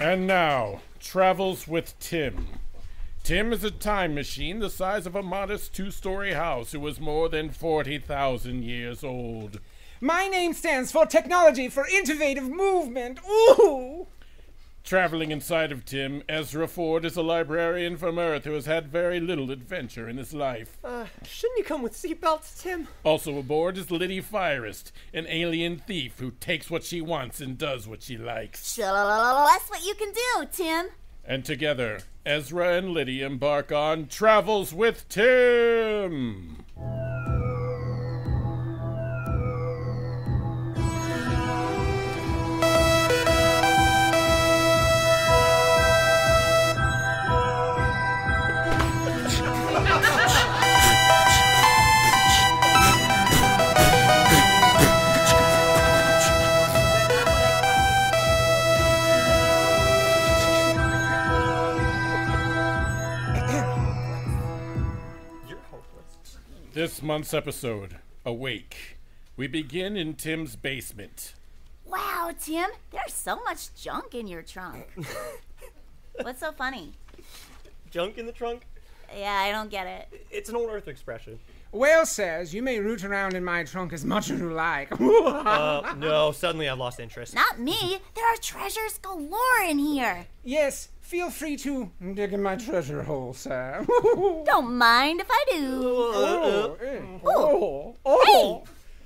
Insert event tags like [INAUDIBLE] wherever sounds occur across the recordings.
And now, Travels with Tim. Tim is a time machine the size of a modest two story house who is more than 40,000 years old. My name stands for Technology for Innovative Movement. Ooh! Traveling inside of Tim, Ezra Ford is a librarian from Earth who has had very little adventure in his life. Uh, shouldn't you come with seatbelts, Tim? Also aboard is Litty Firest, an alien thief who takes what she wants and does what she likes. That's what you can do, Tim. And together, Ezra and Litty embark on Travels with Tim! This month's episode, Awake. We begin in Tim's basement. Wow, Tim, there's so much junk in your trunk. [LAUGHS] What's so funny? Junk in the trunk? Yeah, I don't get it. It's an old Earth expression. Well, says, you may root around in my trunk as much as you like. [LAUGHS] Uh, no, suddenly I've lost interest. Not me. There are treasures galore in here. yes, feel free to dig in my treasure hole, sir. [LAUGHS] Don't mind if I do. oh, eh. Oh. oh, Hey, oh.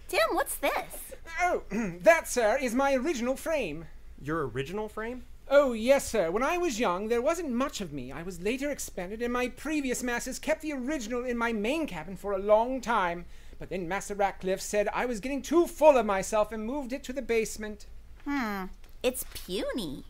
Tim, what's this? Oh, [CLEARS THROAT] that, sir, is my original frame. Your original frame? Oh, yes, sir. When I was young, there wasn't much of me. I was later expanded, and my previous masters kept the original in my main cabin for a long time. But then Master Ratcliffe said I was getting too full of myself and moved it to the basement. Hmm, it's puny.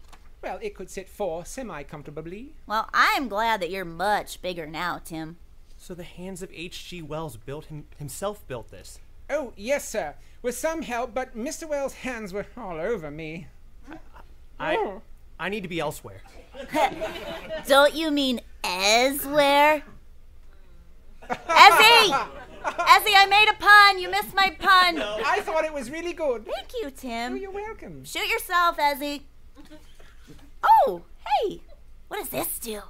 Well, it could sit four semi comfortably. Well, I'm glad that you're much bigger now, Tim. So the hands of H.G. Wells built him himself built this. Oh, yes, sir. With some help, but Mr. Wells' hands were all over me. I Oh. I need to be elsewhere. [LAUGHS] Don't you mean elsewhere? Ezzy! Ezzy, I made a pun. You missed my pun. I thought it was really good. Thank you, Oh, Tim. you're welcome. Shoot yourself, Ezzy. Oh, hey. What does this do?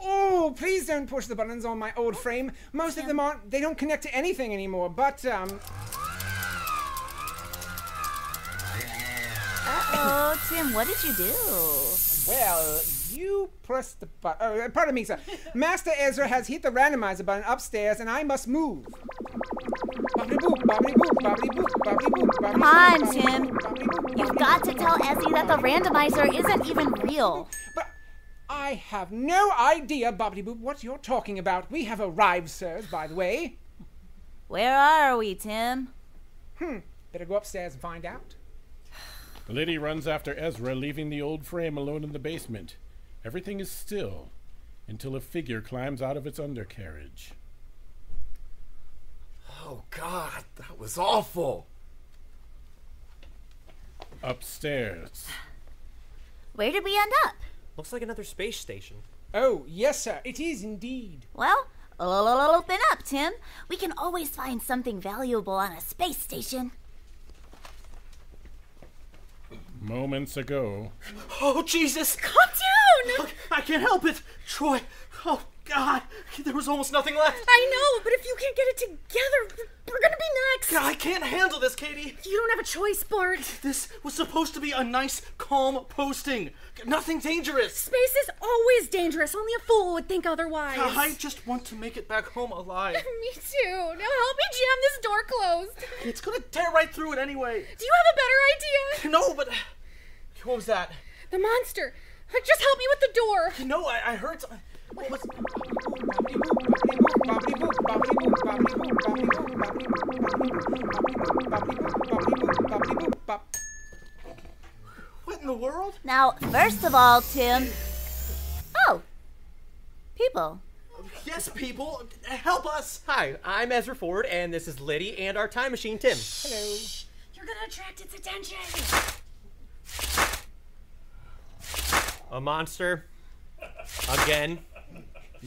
Oh, please don't push the buttons on my old frame. Most of them aren't, they don't connect to anything anymore, but, um, Uh-oh, Tim, what did you do? well, you pressed the button. Oh, pardon me, sir. Master Ezra has hit the randomizer button upstairs, and I must move. Come on, Tim. boop, bobbly boop, You've got to tell bobbly Ezzy that the randomizer isn't even real. But I have no idea, Bobbly Boop, what you're talking about. We have arrived, sirs, by the way. Where are we, Tim? Hmm. Better go upstairs and find out. Litty runs after Ezra, leaving the old frame alone in the basement. Everything is still until a figure climbs out of its undercarriage. Oh, God, that was awful. Upstairs. Where did we end up? Looks like another space station. Oh, yes, sir, it is indeed. Well, open up, Tim. We can always find something valuable on a space station. Moments ago, Oh Jesus! Calm down! I can't help it, Troy. Oh God, there was almost nothing left. I know, but if you can't get it together, we're gonna be next. God, I can't handle this, Katie. You don't have a choice, Bart. This was supposed to be a nice, calm posting. Nothing dangerous. Space is always dangerous. Only a fool would think otherwise. I just want to make it back home alive. [LAUGHS] Me too. Now help me jam this door closed. It's gonna tear right through it anyway. Do you have a better idea? No, but what was that? The monster. Just help me with the door. No, I, I heard. Some... What in the world? Now, first of all, Tim. Oh, people. Yes, people, help us. Hi, I'm Ezra Ford, and this is Litty and our time machine, Tim. Hello. You're gonna attract its attention. A monster. Again.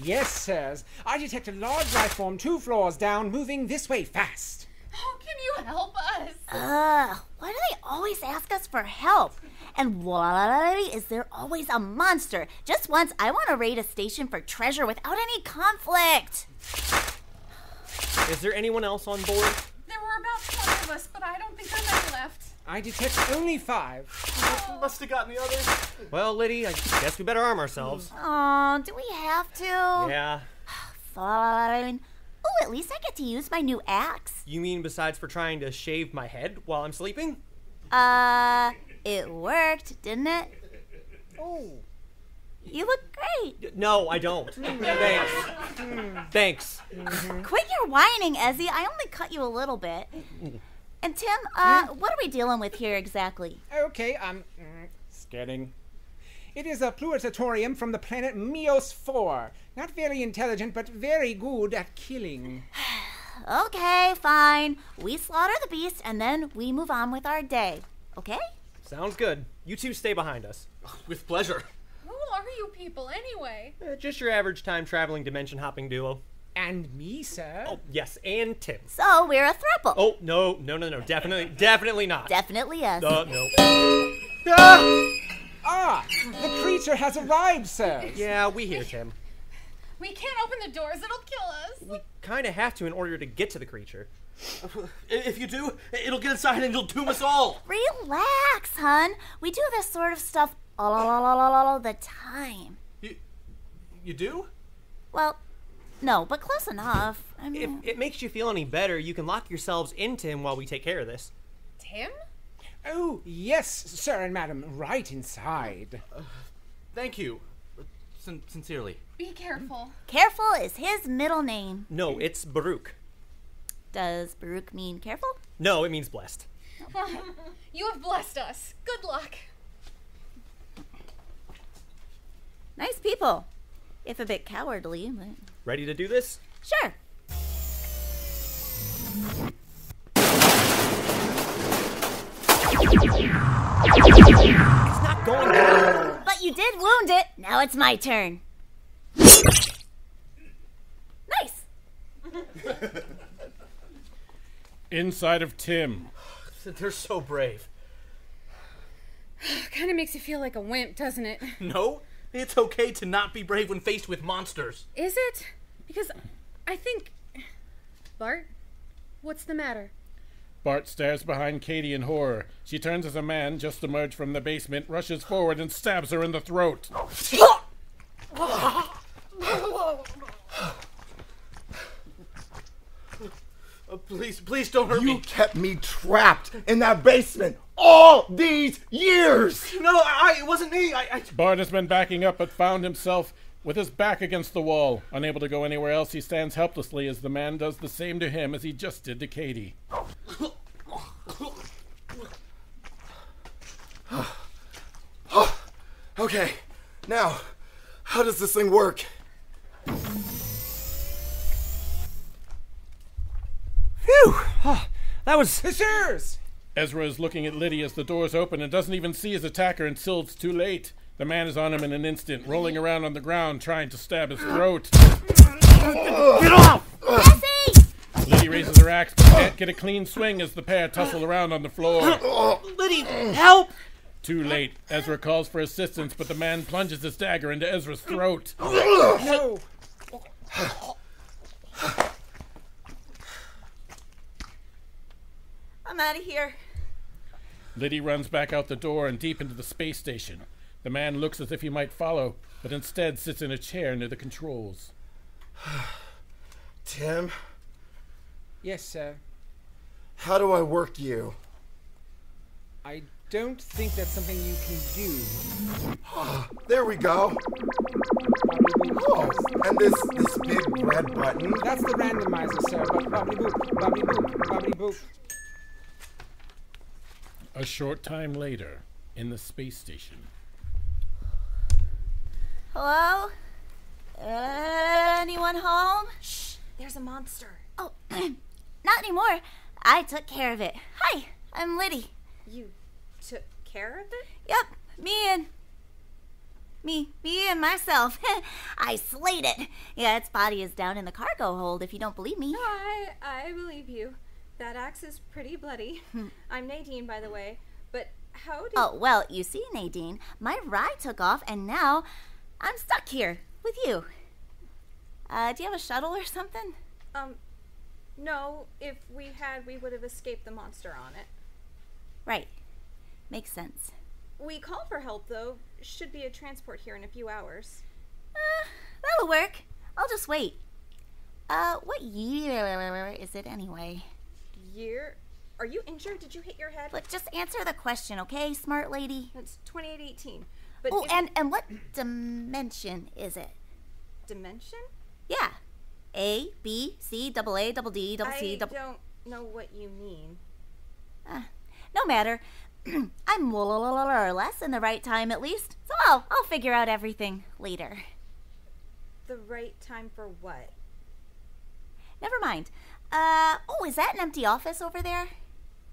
Yes, sirs. I detect a large life form two floors down, moving this way fast. How can you help us? Ugh, why do they always ask us for help? And why is there always a monster? Just once, I want to raid a station for treasure without any conflict. Is there anyone else on board? There were about 20 of us, but I don't think there's any left. I detect only five. Must have gotten the others. Well, Litty, I guess we better arm ourselves. Oh, do we have to? Yeah. [SIGHS] Fine. Oh, at least I get to use my new axe. You mean besides for trying to shave my head while I'm sleeping? Uh, it worked, didn't it? Oh. You look great. No, I don't. Hmm. Thanks. Hmm. Thanks. Quit your whining, Ezzy. I only cut you a little bit. Hmm. And Tim, uh, what are we dealing with here exactly? Okay, um, mm, scaring. It is a plutonium from the planet Mios 4. Not very intelligent, but very good at killing. [SIGHS] Okay, fine. We slaughter the beast and then we move on with our day. Okay? Sounds good. You two stay behind us. [SIGHS] With pleasure. Who are you people anyway? Uh, just your average time traveling dimension hopping duo. And me, sir. Oh, yes, and Tim. So we're a throuple. Oh, no, no, no, no. Definitely, definitely not. Definitely us. Uh, no. Ah, ah! the creature has arrived, sir. Yeah, we hear Tim. We can't open the doors, it'll kill us. We kind of have to in order to get to the creature. If you do, it'll get inside and you'll doom us all. Relax, hun. We do this sort of stuff all, all, all, all, all, all the time. You, you do? Well, no, but close enough. I If it makes you feel any better, you can lock yourselves in Tim while we take care of this. Tim? Oh, yes, sir and madam, right inside. Uh, thank you. Uh, sin- sincerely. Be careful. Mm-hmm. careful is his middle name. No, it's Baruch. Does Baruch mean careful? No, it means blessed. [LAUGHS] You have blessed us. Good luck. Nice people. If a bit cowardly, but Ready to do this? sure. It's not going down. But you did wound it. Now it's my turn. Nice. [LAUGHS] Inside of Tim. [SIGHS] They're so brave. [SIGHS] Kind of makes you feel like a wimp, doesn't it? [LAUGHS] No, it's okay to not be brave when faced with monsters. Is it? Because I think. Bart? What's the matter? Bart stares behind Katie in horror. She turns as a man, just emerged from the basement, rushes forward and stabs her in the throat. Uh, please, please don't hurt You me. kept me trapped in that basement all these years. No, I, it wasn't me. I, I, Bart has been backing up but found himself with his back against the wall. Unable to go anywhere else, he stands helplessly as the man does the same to him as he just did to Katie. [SIGHS] Okay, now, how does this thing work? Phew! Ah, that was. Sirs! Ezra is looking at Litty as the doors open and doesn't even see his attacker until it's too late. The man is on him in an instant, rolling around on the ground trying to stab his throat. Get off! Jesse! Litty raises her axe but can't get a clean swing as the pair tussle around on the floor. Litty, help! Too late. Ezra calls for assistance, but the man plunges his dagger into Ezra's throat. No! I'm out of here. Litty runs back out the door and deep into the space station. The man looks as if he might follow, but instead sits in a chair near the controls. [SIGHS] Tim, Yes, sir. how do I work you? I don't think that's something you can do. [GASPS] There we go. Oh, and this this big red button. That's the randomizer, sir. But bobbly boop, bobbly boop, bobbly boop. A short time later, in the space station. Hello? Uh, anyone home? Shh, there's a monster. Oh, [CLEARS THROAT] not anymore. I took care of it. Hi, I'm Litty. You took care of it? Yep, me and me, me and myself. [LAUGHS] I slayed it. Yeah, its body is down in the cargo hold. If you don't believe me. I I believe you. That axe is pretty bloody. [LAUGHS] I'm Nadine, by the way. But how did Oh, well, you see, Nadine, my ride took off and now I'm stuck here with you. Uh, do you have a shuttle or something? um no, if we had we would have escaped the monster on it. Right. Makes sense. We called for help though. Should be a transport here in a few hours. Uh, that'll work. I'll just wait. Uh, what year is it anyway? Year? Are you injured? Did you hit your head? But just answer the question, okay, smart lady? It's 2818. But Oh, and and what dimension is it? dimension? Yeah. A, B, C, double A, double D, double C, I double. don't know what you mean. Uh, no matter. [CLEARS THROAT] I'm or less in the right time at least, so I'll I'll figure out everything later. The right time for what? Never mind. Uh oh, is that an empty office over there?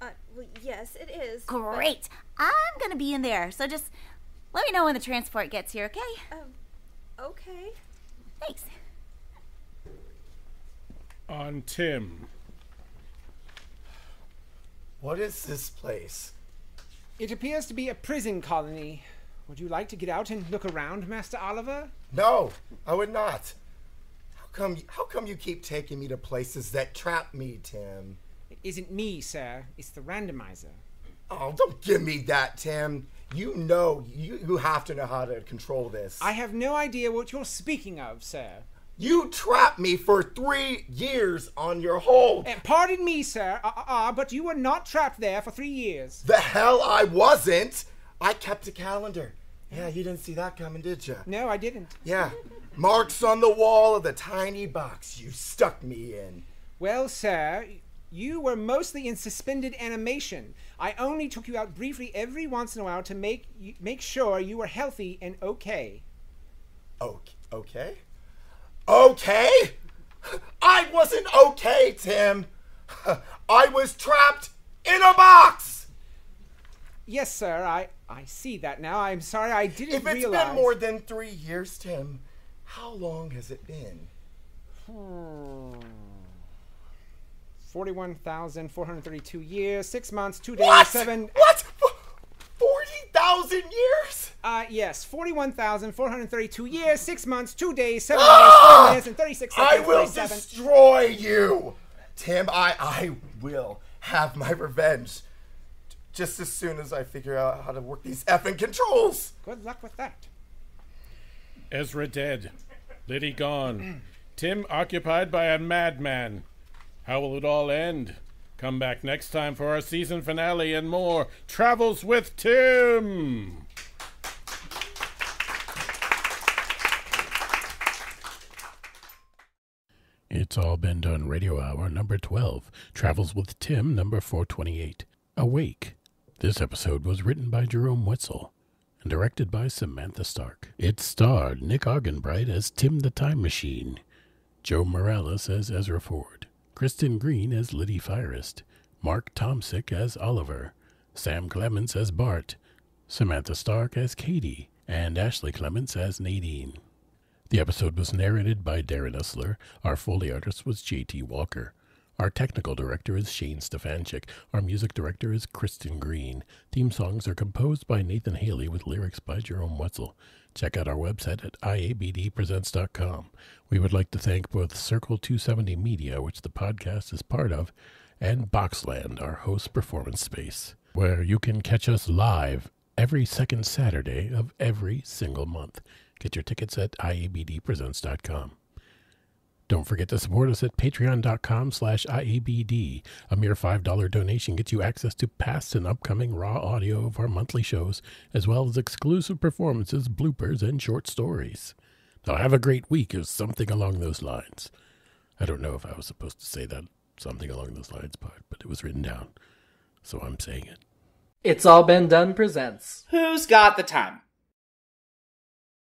Uh, well, yes, it is. but- Great. I'm gonna be in there, so just let me know when the transport gets here, okay? Um, okay. Thanks. On Tim. What is this place? It appears to be a prison colony. Would you like to get out and look around, Master Oliver? No, I would not. How come? How come you keep taking me to places that trap me, Tim? It isn't me, sir. It's the randomizer. Oh, don't give me that, Tim. You know, you, you have to know how to control this. I have no idea what you're speaking of, sir. You trapped me for three years on your hold. Uh, pardon me, sir, uh, uh, but you were not trapped there for three years. The hell I wasn't. I kept a calendar. Yeah, you didn't see that coming, did you? No, I didn't. Yeah. Marks on the wall of the tiny box you stuck me in. Well, sir, you were mostly in suspended animation. I only took you out briefly every once in a while to make make sure you were healthy and okay. Okay. Okay. Okay? I wasn't okay, Tim. [LAUGHS] I was trapped in a box. Yes, sir. I I see that now. I'm sorry I didn't realize. If it's realize... been more than 3 years, Tim, how long has it been? Hmm. 41,432 years, six months, two days, what? seven. What? 40,000 years? Uh, yes, 41,432 years, six months, two days, seven ah! four minutes, and 36 seconds. I will destroy you! Tim, I, I will have my revenge just as soon as I figure out how to work these effing controls. Good luck with that. Ezra dead, Litty gone, Tim occupied by a madman. How will it all end? Come back next time for our season finale and more Travels with Tim! It's All Been Done Radio Hour number 12, Travels with Tim number 428. Awake. This episode was written by Jerome Wetzel and directed by Samantha Stark. It starred Nick Arganbright as Tim the Time Machine, Joe Morales as Ezra Ford, Kristin Green as Litty Firest, Mark Tomsic as Oliver, Sam Clements as Bart, Samantha Stark as Katie, and Ashley Clements as Nadine. The episode was narrated by Darren Esler. Our Foley artist was J.T. Walker. Our technical director is Shane Stefanchik. Our music director is Kristin Green. Theme songs are composed by Nathan Haley with lyrics by Jerome Wetzel. Check out our website at iabdpresents.com. We would like to thank both Circle 270 Media, which the podcast is part of, and Boxland, our host performance space, where you can catch us live every second Saturday of every single month. Get your tickets at iabdpresents.com. Don't forget to support us at patreon.com slash IABD. A mere $5 donation gets you access to past and upcoming raw audio of our monthly shows, as well as exclusive performances, bloopers, and short stories. Now have a great week or something along those lines. I don't know if I was supposed to say that something along those lines part, but it was written down, so I'm saying it. It's All Been Done presents. Who's got the time?